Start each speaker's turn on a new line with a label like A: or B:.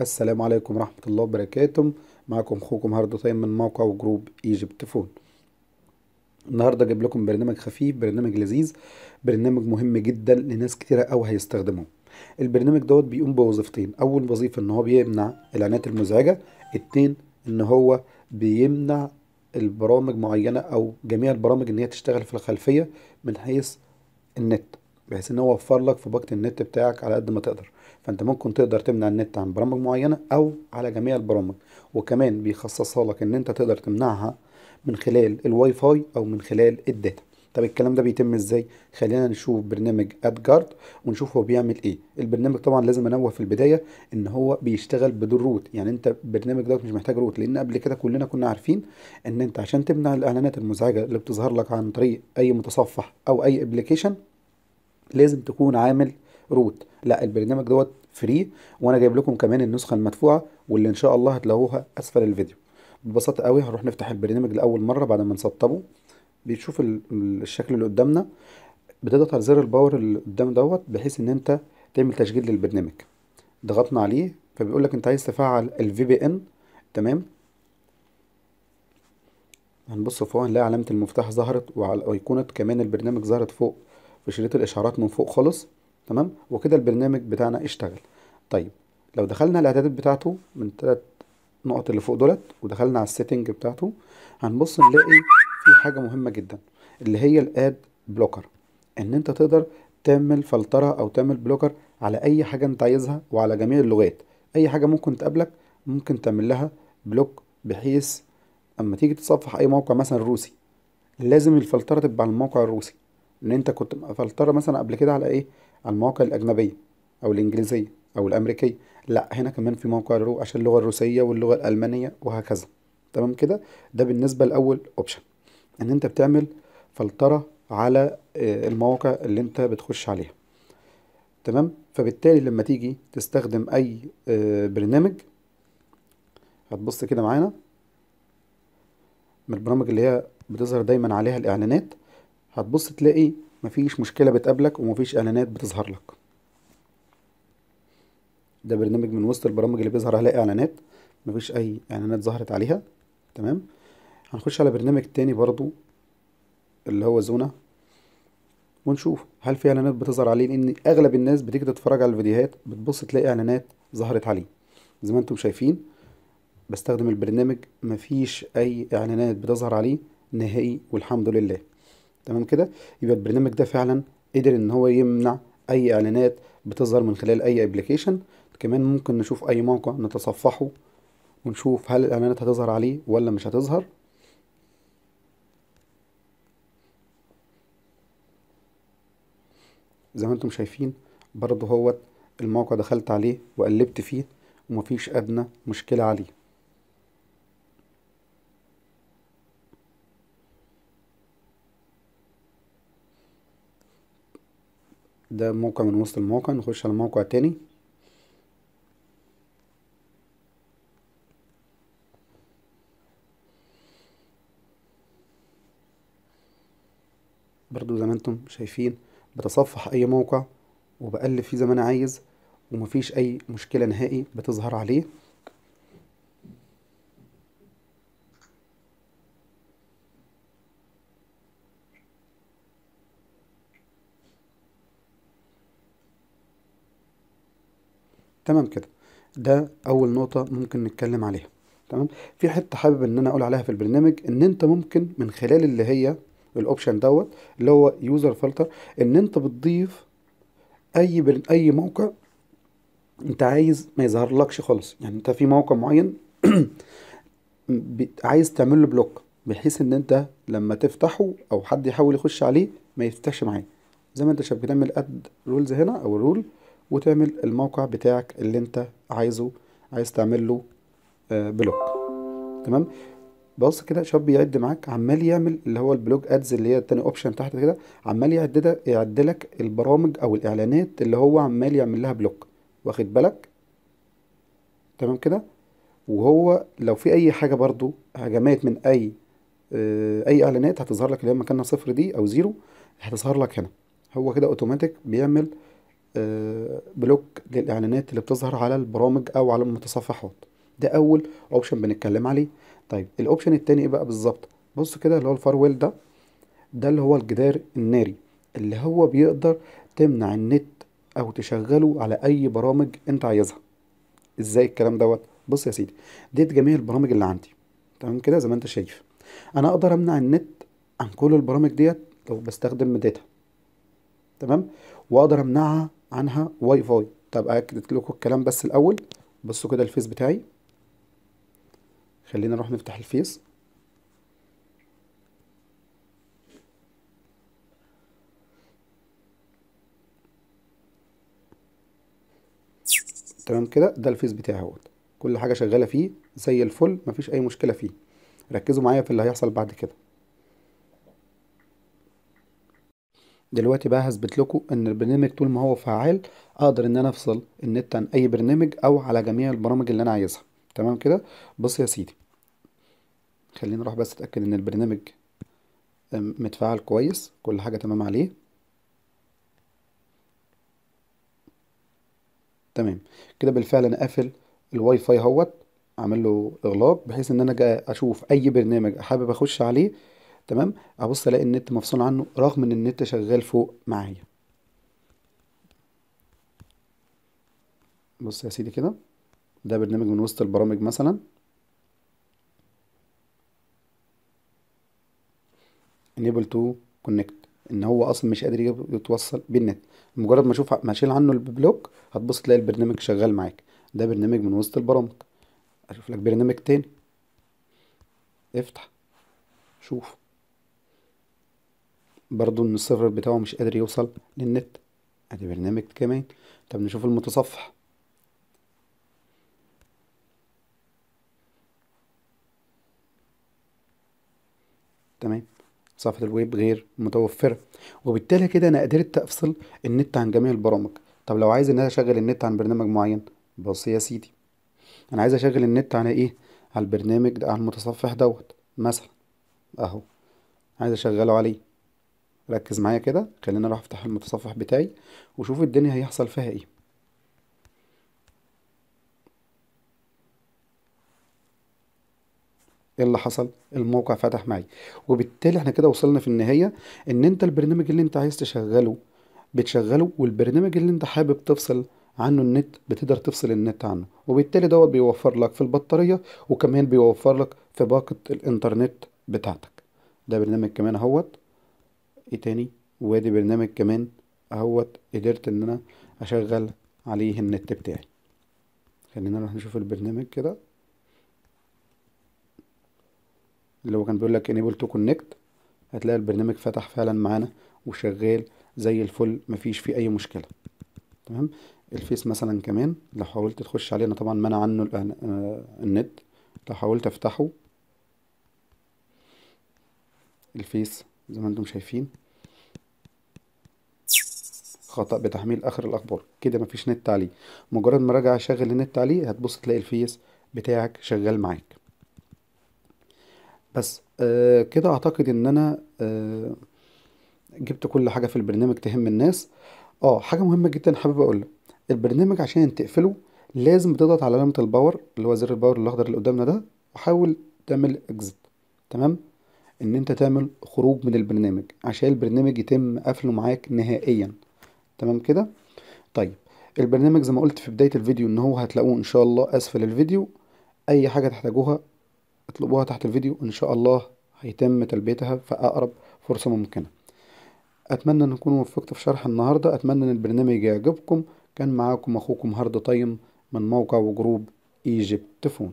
A: السلام عليكم ورحمة الله وبركاته. معكم أخوكم هارد تايم من موقع وجروب إيجيبت فون. النهاردة جايب لكم برنامج خفيف برنامج لذيذ برنامج مهم جدا لناس كتيرة أوي هيستخدموه. البرنامج دوت بيقوم بوظيفتين. أول وظيفة إن هو بيمنع الإعلانات المزعجة. اتنين إن هو بيمنع البرامج معينة أو جميع البرامج إن هي تشتغل في الخلفية من حيث النت. بحيث إن هو يوفر لك في باقة النت بتاعك على قد ما تقدر. فأنت ممكن تقدر تمنع النت عن برامج معينة أو على جميع البرامج. وكمان بيخصصها لك إن أنت تقدر تمنعها من خلال الواي فاي أو من خلال ال data. طب الكلام ده بيتم إزاي؟ خلينا نشوف برنامج AdGuard ونشوف هو بيعمل إيه. البرنامج طبعا لازم أنوه في البداية إن هو بيشتغل بدون root يعني أنت البرنامج ده مش محتاج root لأن قبل كده كلنا كنا عارفين إن أنت عشان تمنع الإعلانات المزعجة اللي بتظهر لك عن طريق أي متصفح أو أي application لازم تكون عامل root لا البرنامج دوت free وأنا جايب لكم كمان النسخة المدفوعة واللي إن شاء الله هتلاقوها أسفل الفيديو. ببساطة قوي هنروح نفتح البرنامج لأول مرة بعد ما نسطبه. بتشوف ال- ال- الشكل اللي قدامنا. بتضغط على زر ال power اللي قدام دوت بحيث إن أنت تعمل تشغيل للبرنامج. ضغطنا عليه فبيقول لك أنت عايز تفعل ال VPN تمام؟ هنبص فوق هنلاقي علامة المفتاح ظهرت وعلى أيقونة كمان البرنامج ظهرت فوق. في شريط الإشعارات من فوق خالص تمام؟ وكده البرنامج بتاعنا اشتغل. طيب لو دخلنا الإعدادات بتاعته من تلات نقط اللي فوق دولت ودخلنا على ال setting بتاعته هنبص نلاقي في حاجة مهمة جدا اللي هي ال ad blocker. إن أنت تقدر تعمل فلترة أو تعمل blocker على أي حاجة أنت عايزها وعلى جميع اللغات. أي حاجة ممكن تقابلك ممكن تعمل لها block بحيث أما تيجي تتصفح أي موقع مثلا روسي لازم الفلترة تبقى على الموقع الروسي. إن أنت كنت مفلترة مثلا قبل كده على إيه؟ على المواقع الأجنبية أو الإنجليزية أو الأمريكية. لا هنا كمان في موقع رو عشان اللغة الروسية واللغة الألمانية وهكذا. تمام كده؟ ده بالنسبة لأول option إن أنت بتعمل فلترة على آه، المواقع اللي أنت بتخش عليها. تمام؟ فبالتالي لما تيجي تستخدم أي آه، برنامج هتبص كده معانا. من البرامج اللي هي بتظهر دايما عليها الإعلانات. هتبص تلاقي مفيش مشكلة بتقابلك ومفيش إعلانات بتظهر لك. ده برنامج من وسط البرامج اللي بيظهر عليها إعلانات. مفيش أي إعلانات ظهرت عليها. تمام؟ هنخش على برنامج تاني برضو اللي هو زونا. ونشوف هل في إعلانات بتظهر عليه لأن أغلب الناس بتيجي تتفرج على الفيديوهات بتبص تلاقي إعلانات ظهرت عليه. زي ما أنتم شايفين بستخدم البرنامج. مفيش أي إعلانات بتظهر عليه نهائي والحمد لله. تمام كده؟ يبقى البرنامج ده فعلا قدر إن هو يمنع أي إعلانات بتظهر من خلال أي ابلكيشن كمان ممكن نشوف أي موقع نتصفحه ونشوف هل الإعلانات هتظهر عليه ولا مش هتظهر. زي ما أنتم شايفين برضه هو الموقع دخلت عليه وقلبت فيه ومفيش أدنى مشكلة عليه. ده موقع من وسط المواقع نخش على موقع تاني. برضو زي ما أنتم شايفين بتصفح أي موقع وبقلب فيه زي ما أنا عايز ومفيش أي مشكلة نهائي بتظهر عليه. تمام كده. ده أول نقطة ممكن نتكلم عليها. تمام؟ في حتة حابب إن أنا أقول عليها في البرنامج إن أنت ممكن من خلال اللي هي ال option دوت اللي هو user filter إن أنت بتضيف أي بر... أي موقع أنت عايز ما يظهر لكش خالص. يعني أنت في موقع معين عايز تعمل له block بحيث إن أنت لما تفتحه أو حد يحاول يخش عليه ما يفتحش معاه. زي ما أنت شايف بتعمل add rules هنا أو rule وتعمل الموقع بتاعك اللي انت عايزه عايز تعمل له آه، block تمام؟ بص كده شوف بيعد معاك عمال يعمل اللي هو ال block ads اللي هي التاني option تحت كده عمال يعد يعد لك البرامج أو الاعلانات اللي هو عمال يعمل لها block واخد بالك؟ تمام كده؟ وهو لو في اي حاجة برضو هجمات من اي آه، اي اعلانات هتظهر لك اللي هي مكانها صفر دي أو zero هتظهر لك هنا. هو كده اوتوماتيك بيعمل block للاعلانات اللي بتظهر على البرامج أو على المتصفحات. ده أول option بنتكلم عليه. طيب ال option التاني إيه بقى بالظبط؟ بص كده اللي هو ال firewall ده ده اللي هو الجدار الناري اللي هو بيقدر تمنع النت أو تشغله على أي برامج أنت عايزها. إزاي الكلام دوت؟ بص يا سيدي ديت جميع البرامج اللي عندي. تمام كده؟ زي ما أنت شايف. أنا أقدر أمنع النت عن كل البرامج ديت لو بستخدم data تمام؟ وأقدر أمنعها عنها واي فاي. طب اكد لكم الكلام بس الأول. بصوا كده الفيس بتاعي. خلينا نروح نفتح الفيس. تمام كده؟ ده الفيس بتاعي أهوت. كل حاجة شغالة فيه زي الفل مفيش أي مشكلة فيه. ركزوا معايا في اللي هيحصل بعد كده. دلوقتي بقى هثبت لكم إن البرنامج طول ما هو فعال أقدر إن أنا أفصل النت عن أي برنامج أو على جميع البرامج اللي أنا عايزها. تمام كده؟ بص يا سيدي. خليني أروح بس أتأكد إن البرنامج أم، متفعل كويس كل حاجة تمام عليه. تمام. كده بالفعل أنا قافل الواي فاي أهوت عامل له إغلاق بحيث إن أنا جاي أشوف أي برنامج حابب أخش عليه تمام؟ أبص ألاقي النت مفصول عنه رغم إن النت شغال فوق معايا. بص يا سيدي كده ده برنامج من وسط البرامج مثلا. Enable to connect. إن هو أصلا مش قادر يتوصل بالنت. مجرد ما أشوف ما أشيل عنه البلوك هتبص تلاقي البرنامج شغال معاك. ده برنامج من وسط البرامج. أشوف لك برنامج تاني. افتح. شوف. برضو إن السيرفر بتاعه مش قادر يوصل للنت. أدي برنامج كمان. طب نشوف المتصفح. تمام. صفحة الويب غير متوفرة. وبالتالي كده أنا قدرت أفصل النت عن جميع البرامج. طب لو عايز إن أنا أشغل النت عن برنامج معين. بص يا سيدي. أنا عايز أشغل النت على إيه؟ على البرنامج ده على المتصفح دوت. مثلا. أهو. عايز أشغله عليه. ركز معايا كده خلينا أروح افتح المتصفح بتاعي وشوف الدنيا هيحصل فيها إيه. إيه اللي حصل؟ الموقع فتح معي وبالتالي إحنا كده وصلنا في النهاية ان انت البرنامج اللي انت عايز تشغله بتشغله والبرنامج اللي انت حابب تفصل عنه النت بتقدر تفصل النت عنه. وبالتالي دوت بيوفر لك في البطارية وكمان بيوفر لك في باقة الانترنت بتاعتك. ده برنامج كمان اهوت. إيه تاني؟ وادي برنامج كمان اهوت قدرت ان أنا اشغل عليه النت بتاعي. خلينا نروح نشوف البرنامج كده. اللي هو كان بيقول لك enable to connect. هتلاقي البرنامج فتح فعلا معانا وشغال زي الفل مفيش فيه أي مشكلة. تمام؟ الفيس مثلا كمان لو حاولت تخش عليه أنا طبعا منع عنه آه، النت. لو حاولت أفتحه. الفيس زي ما أنتم شايفين. خطأ بتحميل آخر الأخبار. كده مفيش نت عليه. مجرد ما راجع أشغل النت عليه هتبص تلاقي الفيس بتاعك شغال معاك. بس آه كده أعتقد إن أنا آه جبت كل حاجة في البرنامج تهم الناس. آه حاجة مهمة جدا حابب أقولها. البرنامج عشان تقفله لازم تضغط على علامة ال power اللي هو زر ال power الأخضر اللي قدامنا ده وحاول تعمل exit تمام؟ إن أنت تعمل خروج من البرنامج عشان البرنامج يتم قفله معاك نهائيا. تمام كده؟ طيب البرنامج زي ما قلت في بداية الفيديو إن هو هتلاقوه إن شاء الله أسفل الفيديو. أي حاجة تحتاجوها اطلبوها تحت الفيديو إن شاء الله هيتم تلبيتها في أقرب فرصة ممكنة. أتمنى إن أكون وفقت في شرح النهاردة. أتمنى إن البرنامج يعجبكم. كان معاكم أخوكم هارد تايم من موقع وجروب إيجيبت فون.